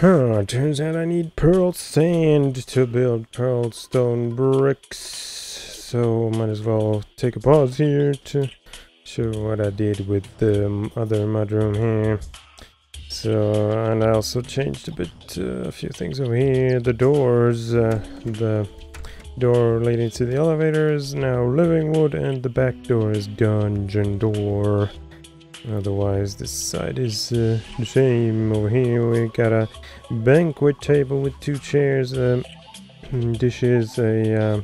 Huh, turns out I need pearl sand to build pearl stone bricks. So might as well take a pause here to show what I did with the other mudroom here. So, and I also changed a bit, uh, a few things over here. The doors, uh, the door leading to the elevator is now living wood and the back door is dungeon door. Otherwise, this side is uh, the same. Over here, we got a banquet table with two chairs, um, dishes, a uh,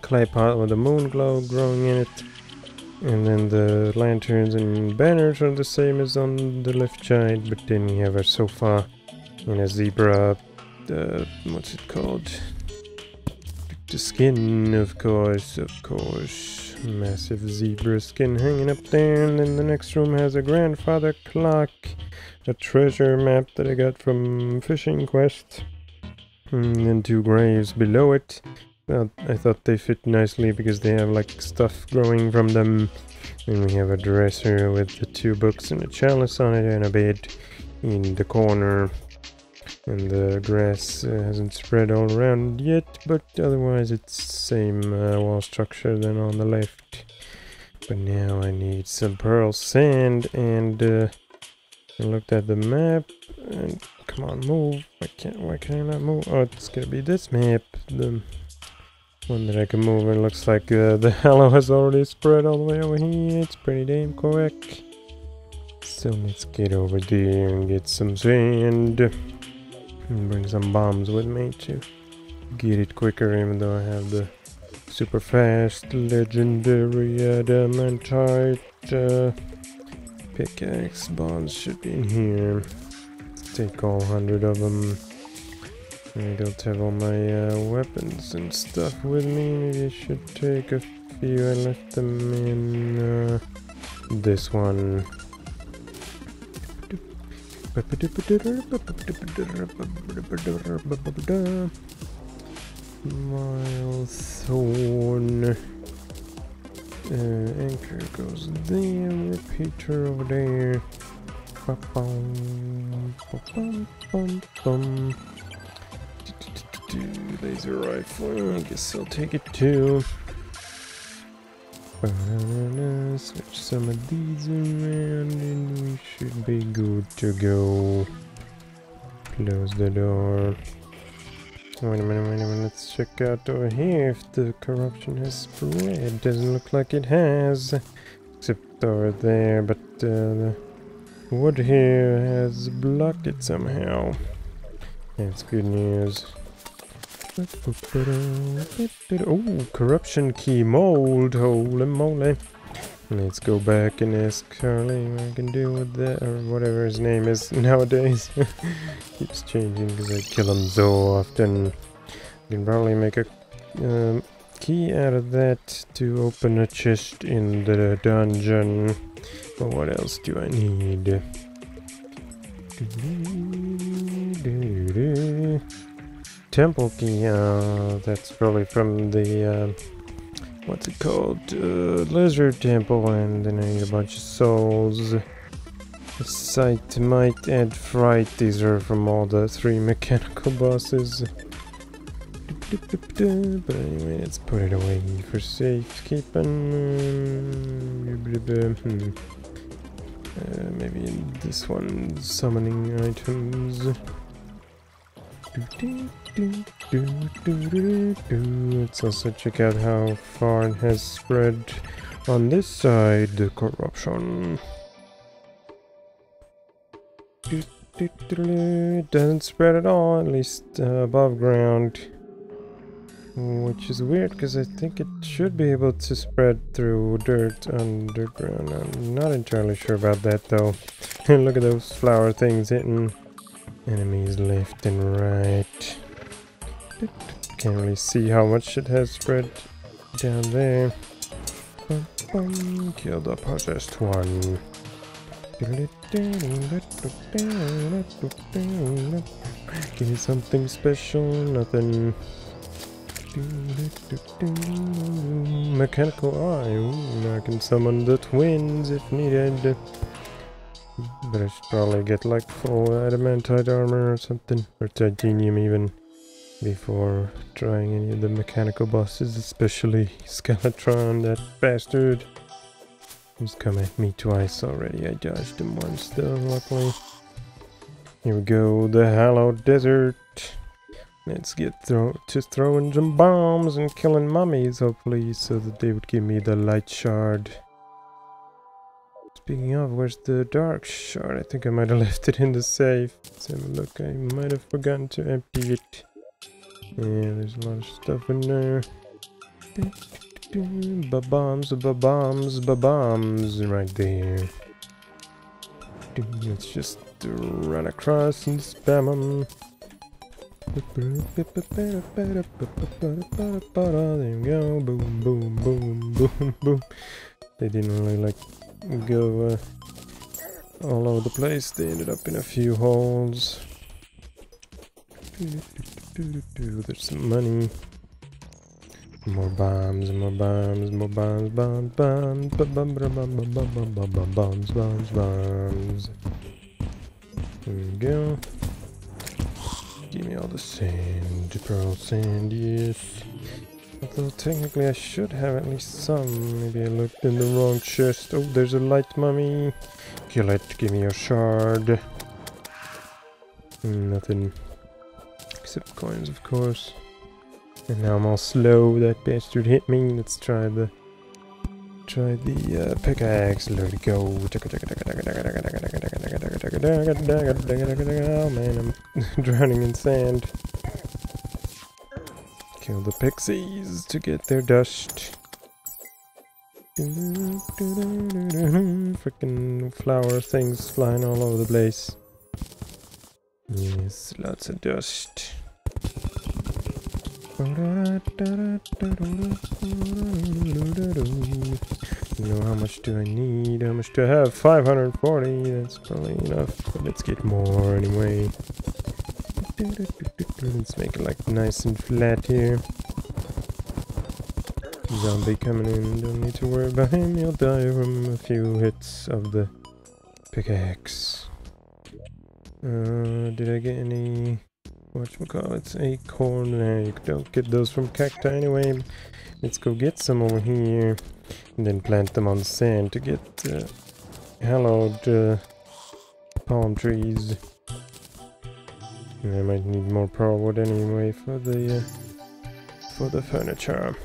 clay pot with a moon glow growing in it, and then the lanterns and banners are the same as on the left side. But then we have a sofa and a zebra. Uh, what's it called? The skin, of course, of course. Massive zebra skin hanging up there, and then the next room has a grandfather clock, a treasure map that I got from Fishing Quest, mm, and then two graves below it. I thought they fit nicely because they have like stuff growing from them. And we have a dresser with the two books and a chalice on it, and a bed in the corner and the grass uh, hasn't spread all around yet but otherwise it's same uh, wall structure than on the left. But now I need some pearl sand and uh, I looked at the map and come on move. Why can't why can I not move? Oh it's gonna be this map the one that I can move. And looks like uh, the hallow has already spread all the way over here. It's pretty damn quick. So let's get over there and get some sand and bring some bombs with me to get it quicker even though I have the super fast legendary adamantite uh, pickaxe bombs should be in here. Take all hundred of them. I don't have all my uh, weapons and stuff with me. Maybe I should take a few. I left them in uh, this one. Milestone. Uh, anchor goes there, repeater over there. Ba-bum, ba-bum, bum, bum. Laser rifle, I guess I'll take it too. Switch some of these around and we should be good to go. Close the door. Wait a minute, wait a minute, let's check out over here if the corruption has spread. Doesn't look like it has. Except over there, but uh, the wood here has blocked it somehow. That's good news. Oh, corruption key mold. Holy moly. Let's go back and ask Charlie what I can do with that, or whatever his name is nowadays. Keeps changing because I kill him so often. I can probably make a um, key out of that to open a chest in the dungeon. But what else do I need? Temple key, uh, that's probably from the, uh, what's it called? Uh, lizard temple, and then I need a bunch of souls. Sight might add fright, these are from all the three mechanical bosses. But anyway, let's put it away for safekeeping. Hmm. Uh, maybe this one, summoning items. Let's also check out how far it has spread on this side, the corruption. Doesn't spread at all, at least uh, above ground. Which is weird, because I think it should be able to spread through dirt underground. I'm not entirely sure about that, though. And look at those flower things hitting enemies left and right. Can't really see how much it has spread down there. Bum, bum, kill the possessed one. Give me something special, nothing. Mechanical eye. Ooh, I can summon the twins if needed. But I should probably get like full adamantite armor or something, or titanium even, before trying any of the mechanical bosses, especially Skeletron, that bastard. He's come at me twice already. I dodged him once though, luckily. Here we go, the Hallowed Desert. Let's get throw to throwing some bombs and killing mummies, hopefully, so that they would give me the light shard. Speaking of, where's the dark shard? I think I might have left it in the safe. Let's have a look. I might have forgotten to empty it. Yeah, there's a lot of stuff in there. Ba-bombs, ba-bombs, ba-bombs right there. Let's just run across and spam them. There we go. Boom, boom, boom, boom, boom. They didn't really like go uh, all over the place. They ended up in a few holes. There's some money. More bombs, more bombs, more bombs, bombs, bombs, bombs, bombs, bombs, bombs, bombs, bombs. There we go. Give me all the sand, pearl sand, yes. Although technically I should have at least some. Maybe I looked in the wrong chest. Oh, there's a light mummy. Kill it, give me your shard. Nothing. Except coins, of course. And now I'm all slow. That bastard hit me. Let's try the try the uh, pickaxe. Let it go. Oh man, I'm drowning in sand. Kill the pixies to get their dust. Freaking flower things flying all over the place. Yes, lots of dust. You know, how much do I need? How much do I have? 540. That's probably enough. But let's get more anyway. Let's make it like nice and flat here. Zombie coming in. Don't need to worry about him. He'll die from a few hits of the pickaxe. Uh, did I get any whatchamacallits, acorn. There, you don't get those from cacti anyway. Let's go get some over here. And then plant them on sand to get uh, hallowed uh, palm trees. I might need more pearl wood anyway for the uh, for the furniture.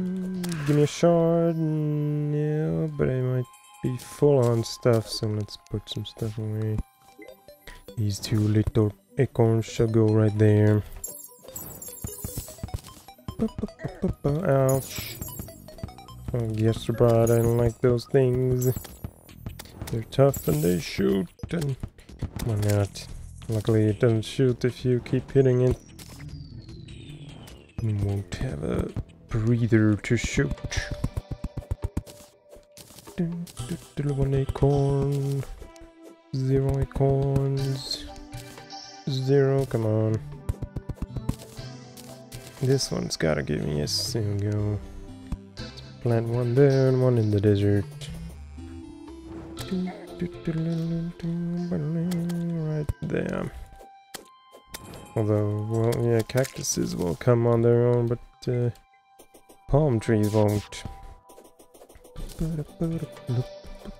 Mm, give me a shard. No, but I might be full on stuff, so let's put some stuff away. These two little acorns shall go right there. Ouch. Oh, yes, Brad, I don't like those things. They're tough and they shoot, and why not? Luckily, it doesn't shoot if you keep hitting it. You won't have a breather to shoot. One acorn, zero acorns. Zero, come on. This one's gotta give me a single. Plant one there and one in the desert. Right there. Although, well, yeah, cactuses will come on their own, but uh, palm trees won't.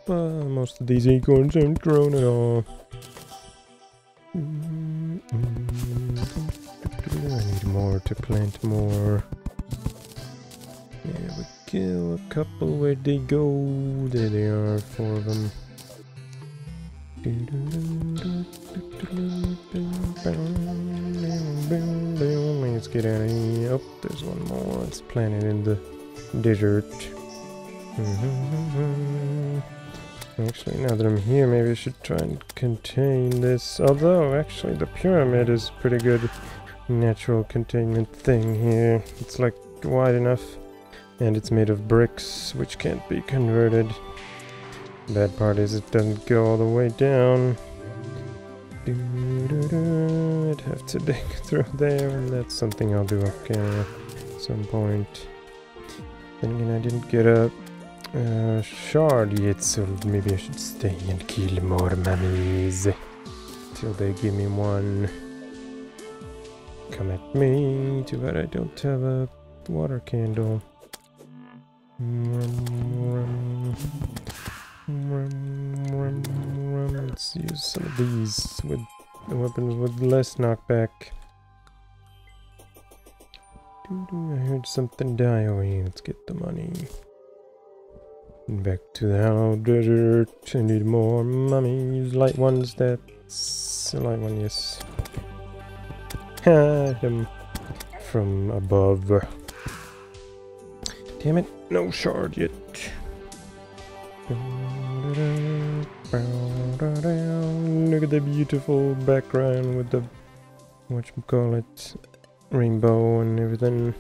Most of these acorns aren't grown at all. I need more to plant more. There we go, a couple, where'd they go? There they are, four of them. Let's get out of here. Oh, there's one more. Let's plant it in the desert. Mm-hmm. Actually, now that I'm here, maybe I should try and contain this. Although, actually, the pyramid is pretty good natural containment thing here. It's like wide enough, and it's made of bricks, which can't be converted. Bad part is it doesn't go all the way down. I'd have to dig through there, and that's something I'll do off camera at some point. Then again, I didn't get a shard yet, so maybe I should stay and kill more mummies. Till they give me one. Come at me. Too bad I don't have a water candle. Mm, mm, mm. Let's use some of these with the weapons with less knockback. I heard something die away. Let's get the money. Back to the hollow desert. I need more mummies. Light ones. That's a light one, yes. Him from above. Damn it, no shard yet. Look at the beautiful background with the whatchamacallit rainbow and everything.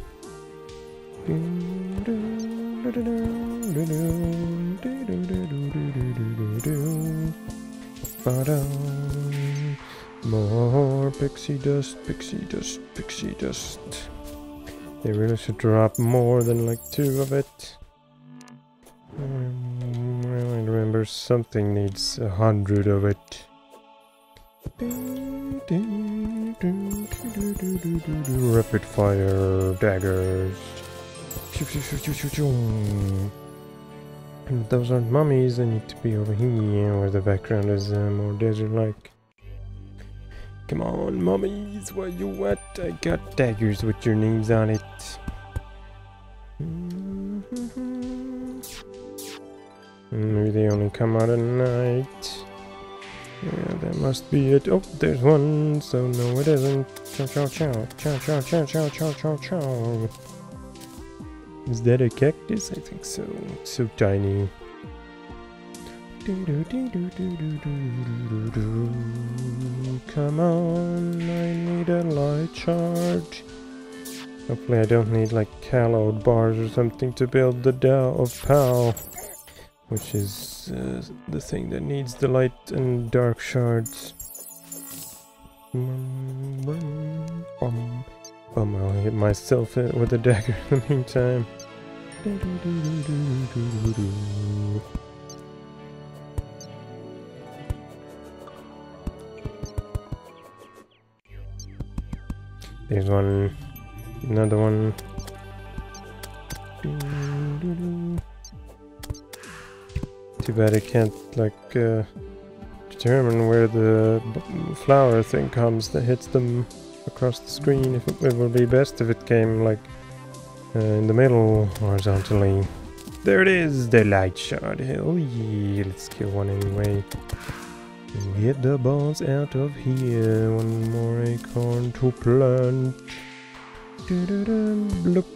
More pixie dust, pixie dust, pixie dust. They really should drop more than like two of it. Something needs a hundred of it. Rapid fire daggers. Those aren't mummies, they need to be over here where the background is uh, more desert-like. Come on, mummies, where you at? I got daggers with your names on it. They only come out at night. Yeah, that must be it. Oh, there's one, so no it isn't. Chow chow chow. Chow chow chow chow chow chow chow. Is that a cactus? I think so. It's so tiny. Come on, I need a light charge. Hopefully I don't need like hallowed bars or something to build the Dao of Pow. Which is uh, the thing that needs the light and dark shards. Bum, I'll hit myself uh, with a dagger in the meantime. There's one, another one. Too bad I can't like uh, determine where the flower thing comes that hits them across the screen. If it, it would be best if it came like uh, in the middle horizontally. There it is, the light shard. Hell yeah, let's kill one anyway. Get the balls out of here. One more acorn to plant. Da -da -da, bloop.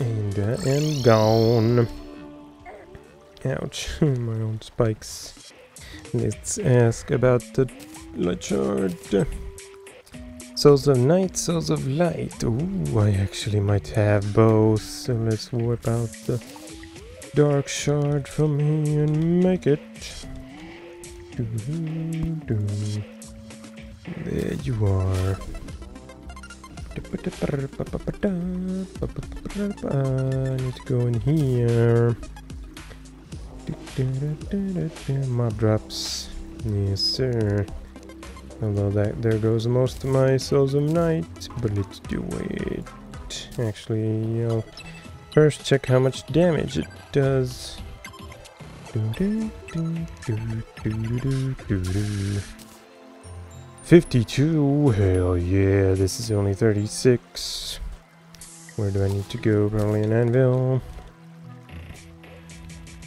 And I am gone. Ouch, my own spikes. Let's ask about the light shard. Souls of Night, Souls of Light. Ooh, I actually might have both. So let's whip out the Dark Shard from here and make it. There you are. I need to go in here. Mob drops. Yes, sir. Although that there goes most of my souls of night, but let's do it. Actually, first check how much damage it does. 52, hell yeah, this is only 36. Where do I need to go? Probably an anvil.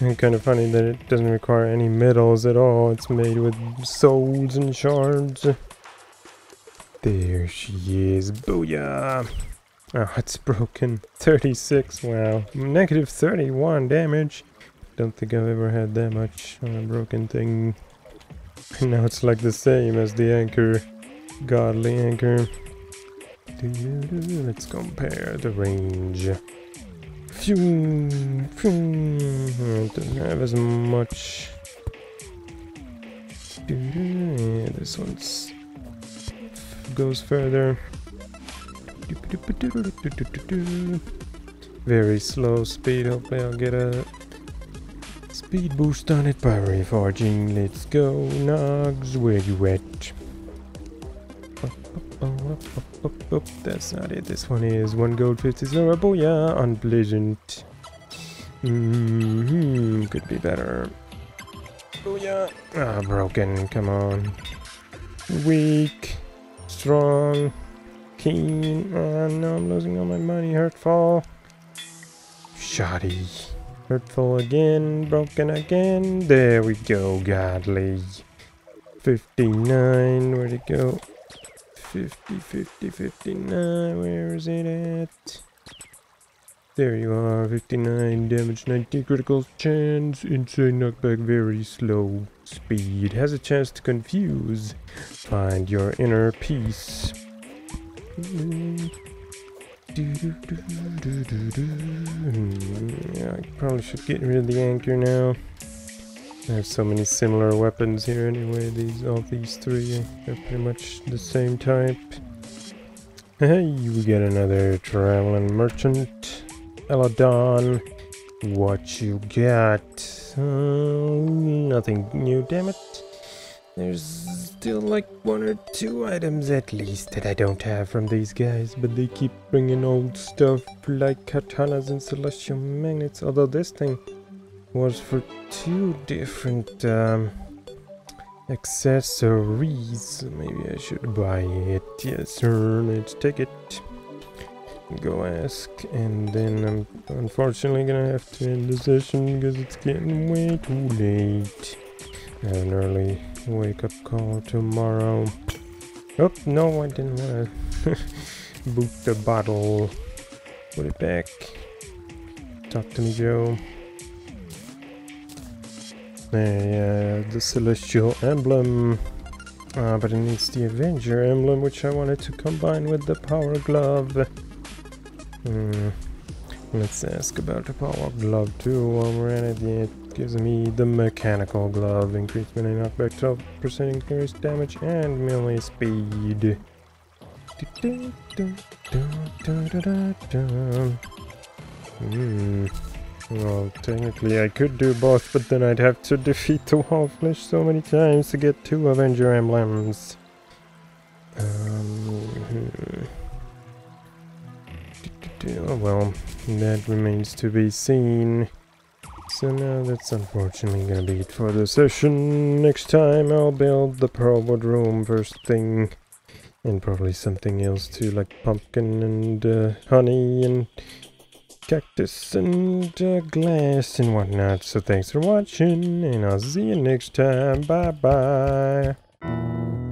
And kind of funny that it doesn't require any metals at all. It's made with souls and shards. There she is. Booyah! Oh, it's broken. 36, wow. Negative 31 damage. Don't think I've ever had that much on a broken thing. now it's like the same as the anchor. Godly anchor. Let's compare the range. Phew, phew. Doesn't have as much. Yeah, this one's goes further. Very slow speed. Hopefully, I'll get a speed boost on it by reforging. Let's go, Nogs. Where you at? Up, That's not it. This one is one gold, 50 silver. Booyah! Unpleasant. Mm hmm. Could be better. Booyah! Ah, broken. Come on. Weak. Strong. Keen. Oh no, I'm losing all my money. Hurtful. Shoddy. Hurtful again. Broken again. There we go. Godly. 59. Where'd it go? 50, 50, 59. Where is it at? There you are. 59 damage, 90 critical chance. Insane knockback, very slow. Speed has a chance to confuse. Find your inner peace. Mm. I probably should get rid of the anchor now. I have so many similar weapons here anyway, these all these three are pretty much the same type. Hey, we got another traveling merchant. Eladon, what you got? Uh, nothing new, damn it. There's still like one or two items at least that I don't have from these guys, but they keep bringing old stuff like katanas and celestial magnets, although this thing was for two different um, accessories. Maybe I should buy it. Yes, sir. Let's take it. Go ask, and then I'm unfortunately gonna have to end the session because it's getting way too late. I have an early wake up call tomorrow. Oh, no, I didn't want to boot the bottle. Put it back. Talk to me, Joe. The Celestial Emblem. Uh, but it needs the Avenger Emblem, which I wanted to combine with the Power Glove. Hmm. Let's ask about the Power Glove too while we're at it. It gives me the Mechanical Glove. Increased melee knockback 12% increased damage and melee speed. Hmm. Well, technically I could do both, but then I'd have to defeat the Wallflesh so many times to get two Avenger emblems. Um. Oh well, that remains to be seen. So now that's unfortunately gonna be it for the session. Next time I'll build the Pearlwood room first thing. And probably something else too, like pumpkin and uh, honey and cactus and uh, glass and whatnot. So thanks for watching, and I'll see you next time. Bye bye.